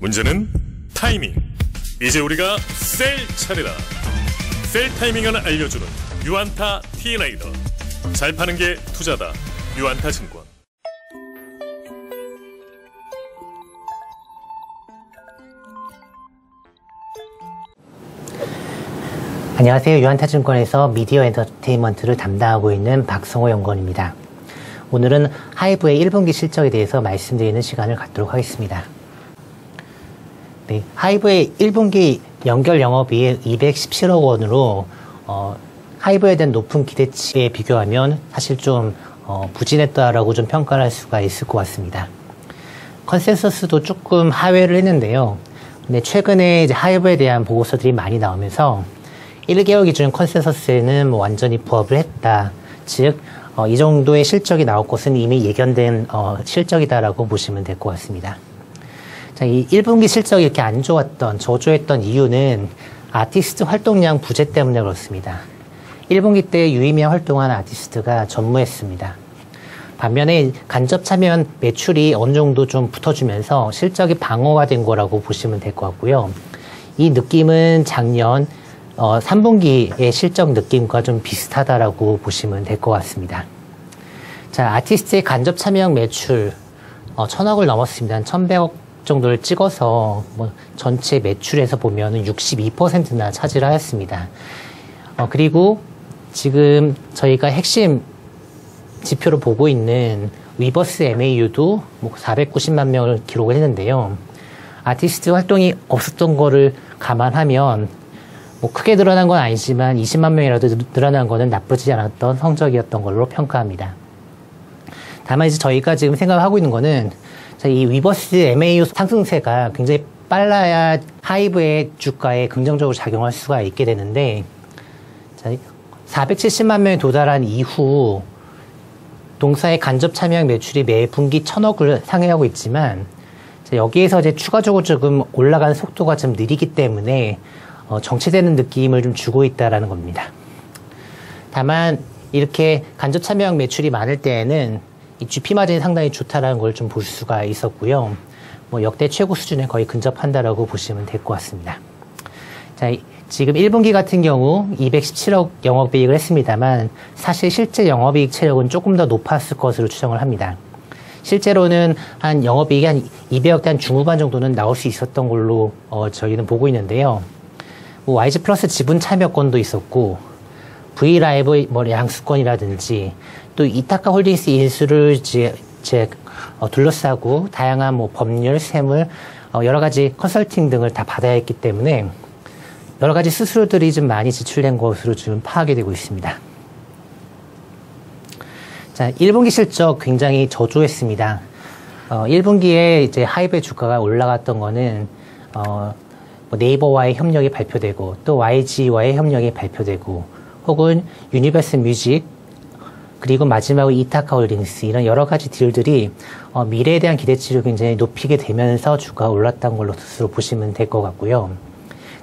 문제는 타이밍. 이제 우리가 셀 차례다. 셀 타이밍을 알려주는 유안타 T레이더. 잘 파는 게 투자다. 유안타 증권. 안녕하세요. 유한타증권에서 미디어 엔터테인먼트를 담당하고 있는 박성호 연구원입니다. 오늘은 하이브의 1분기 실적에 대해서 말씀드리는 시간을 갖도록 하겠습니다. 네, 하이브의 1분기 연결 영업이익 217억 원으로 어, 하이브에 대한 높은 기대치에 비교하면 사실 좀 어, 부진했다라고 좀 평가를 할 수가 있을 것 같습니다. 컨센서스도 조금 하회를 했는데요. 근데 최근에 이제 하이브에 대한 보고서들이 많이 나오면서 1개월 기준 컨센서스에는 뭐 완전히 부합을 했다. 즉, 어, 이 정도의 실적이 나올 것은 이미 예견된 어, 실적이다라고 보시면 될 것 같습니다. 자, 이 1분기 실적이 이렇게 안 좋았던, 저조했던 이유는 아티스트 활동량 부재 때문에 그렇습니다. 1분기 때 유의미한 활동한 아티스트가 전무했습니다. 반면에 간접 참여 매출이 어느 정도 좀 붙어주면서 실적이 방어가 된 거라고 보시면 될 것 같고요. 이 느낌은 작년 어, 3분기의 실적 느낌과 좀 비슷하다라고 보시면 될 것 같습니다. 자, 아티스트의 간접 참여형 매출 어, 천억을 넘었습니다. 한 1100억 정도를 찍어서 뭐 전체 매출에서 보면 62%나 차지를 하였습니다. 어, 그리고 지금 저희가 핵심 지표로 보고 있는 위버스 MAU도 뭐 490만 명을 기록을 했는데요. 아티스트 활동이 없었던 거를 감안하면 뭐 크게 늘어난 건 아니지만 20만 명이라도 늘어난 거는 나쁘지 않았던 성적이었던 걸로 평가합니다. 다만 이제 저희가 지금 생각하고 있는 거는 이 위버스 MAU 상승세가 굉장히 빨라야 하이브의 주가에 긍정적으로 작용할 수가 있게 되는데 470만 명에 도달한 이후 동사의 간접 참여형 매출이 매 분기 천억을 상회하고 있지만 여기에서 이제 추가적으로 조금 올라가는 속도가 좀 느리기 때문에 어, 정체되는 느낌을 좀 주고 있다라는 겁니다. 다만 이렇게 간접 참여형 매출이 많을 때에는 이 GP 마진이 상당히 좋다라는 걸 좀 볼 수가 있었고요. 뭐 역대 최고 수준에 거의 근접한다라고 보시면 될 것 같습니다. 자, 지금 1분기 같은 경우 217억 영업이익을 했습니다만 사실 실제 영업이익 체력은 조금 더 높았을 것으로 추정을 합니다. 실제로는 한 영업이익이 한 200억 대 한 중후반 정도는 나올 수 있었던 걸로 어, 저희는 보고 있는데요. 뭐 YG 플러스 지분 참여건도 있었고 V 라이브 뭐 양수건이라든지 또 이타카 홀딩스 인수를 이제, 이제 어, 둘러싸고 다양한 뭐 법률, 세무 어, 여러 가지 컨설팅 등을 다 받아야 했기 때문에 여러 가지 수수료들이 좀 많이 지출된 것으로 지금 파악이 되고 있습니다. 자, 1분기 실적 굉장히 저조했습니다. 어, 1분기에 이제 하이브의 주가가 올라갔던 거는 어, 뭐 네이버와의 협력이 발표되고 또 YG와의 협력이 발표되고 혹은 유니버설 뮤직 그리고 마지막으로 이타카 홀딩스 이런 여러 가지 deal들이 어, 미래에 대한 기대치를 굉장히 높이게 되면서 주가 올랐던 걸로 스스로 보시면 될 것 같고요.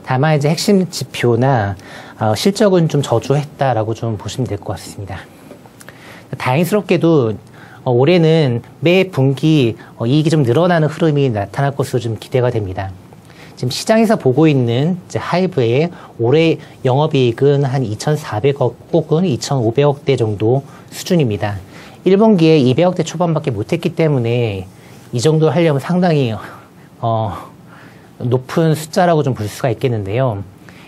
다만 이제 핵심 지표나 어, 실적은 좀 저조했다라고 좀 보시면 될 것 같습니다. 다행스럽게도 어, 올해는 매 분기 어, 이익이 좀 늘어나는 흐름이 나타날 것으로 좀 기대가 됩니다. 지금 시장에서 보고 있는 하이브의 올해 영업이익은 한 2,400억 혹은 2,500억대 정도 수준입니다. 1분기에 200억대 초반밖에 못했기 때문에 이 정도 하려면 상당히 어, 높은 숫자라고 좀 볼 수가 있겠는데요.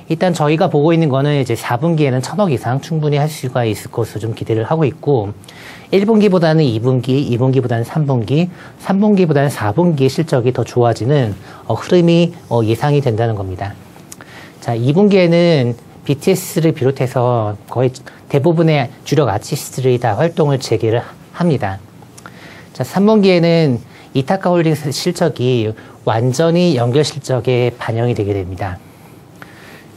일단 저희가 보고 있는 거는 이제 4분기에는 천억 이상 충분히 할 수가 있을 것으로 좀 기대를 하고 있고 1분기보다는 2분기, 2분기보다는 3분기, 3분기보다는 4분기의 실적이 더 좋아지는 어, 흐름이 어, 예상이 된다는 겁니다. 자, 2분기에는 BTS를 비롯해서 거의 대부분의 주력 아티스트들이 다 활동을 재개를 합니다. 자, 3분기에는 이타카 홀딩스 실적이 완전히 연결 실적에 반영이 되게 됩니다.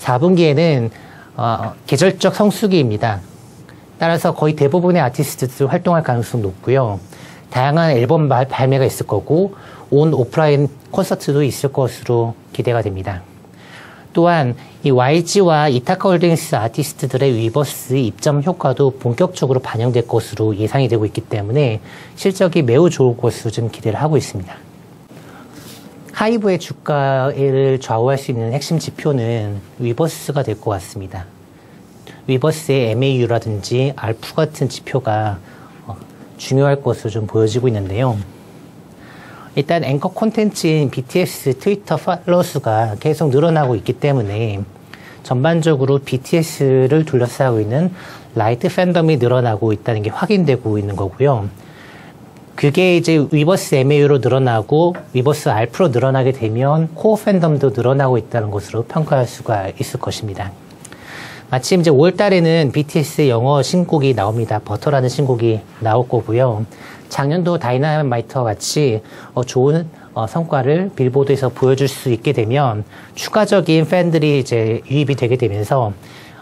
4분기에는 어, 계절적 성수기입니다. 따라서 거의 대부분의 아티스트들 활동할 가능성이 높고요. 다양한 앨범 발매가 있을 거고 온 오프라인 콘서트도 있을 것으로 기대가 됩니다. 또한 이 YG와 이타카 홀딩스 아티스트들의 위버스 입점 효과도 본격적으로 반영될 것으로 예상이 되고 있기 때문에 실적이 매우 좋을 것으로 좀 기대를 하고 있습니다. 하이브의 주가를 좌우할 수 있는 핵심 지표는 위버스가 될 것 같습니다. 위버스의 MAU라든지 ARPU 같은 지표가 어, 중요할 것으로 좀 보여지고 있는데요. 일단 앵커 콘텐츠인 BTS 트위터 팔로워 수가 계속 늘어나고 있기 때문에 전반적으로 BTS를 둘러싸고 있는 light 팬덤이 늘어나고 있다는 게 확인되고 있는 거고요. 그게 이제 위버스 MAU로 늘어나고 위버스 ARPU로 늘어나게 되면 core 팬덤도 늘어나고 있다는 것으로 평가할 수가 있을 것입니다. 마침 이제 5월 달에는 BTS 영어 신곡이 나옵니다. 버터라는 신곡이 나올 거고요. 작년도 다이나마이트와 같이 어, 좋은 어, 성과를 빌보드에서 보여줄 수 있게 되면 추가적인 팬들이 이제 유입이 되게 되면서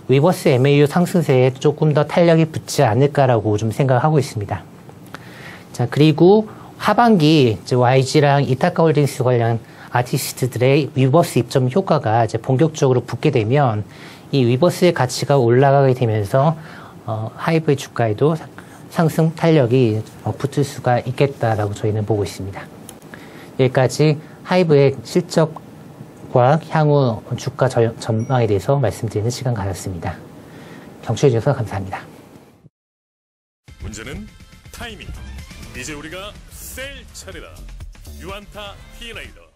위버스 MAU 상승세에 조금 더 탄력이 붙지 않을까라고 좀 생각하고 있습니다. 자, 그리고 하반기 이제 YG랑 이타카 홀딩스 관련 아티스트들의 위버스 입점 효과가 이제 본격적으로 붙게 되면 이 위버스의 가치가 올라가게 되면서 어, 하이브의 주가에도 상승 탄력이 어, 붙을 수가 있겠다라고 저희는 보고 있습니다. 여기까지 하이브의 실적과 향후 주가 저- 전망에 대해서 말씀드리는 시간 가졌습니다. 경청해 주셔서 감사합니다. 문제는 타이밍. 이제 우리가 셀 차례다. 유안타 티레이더.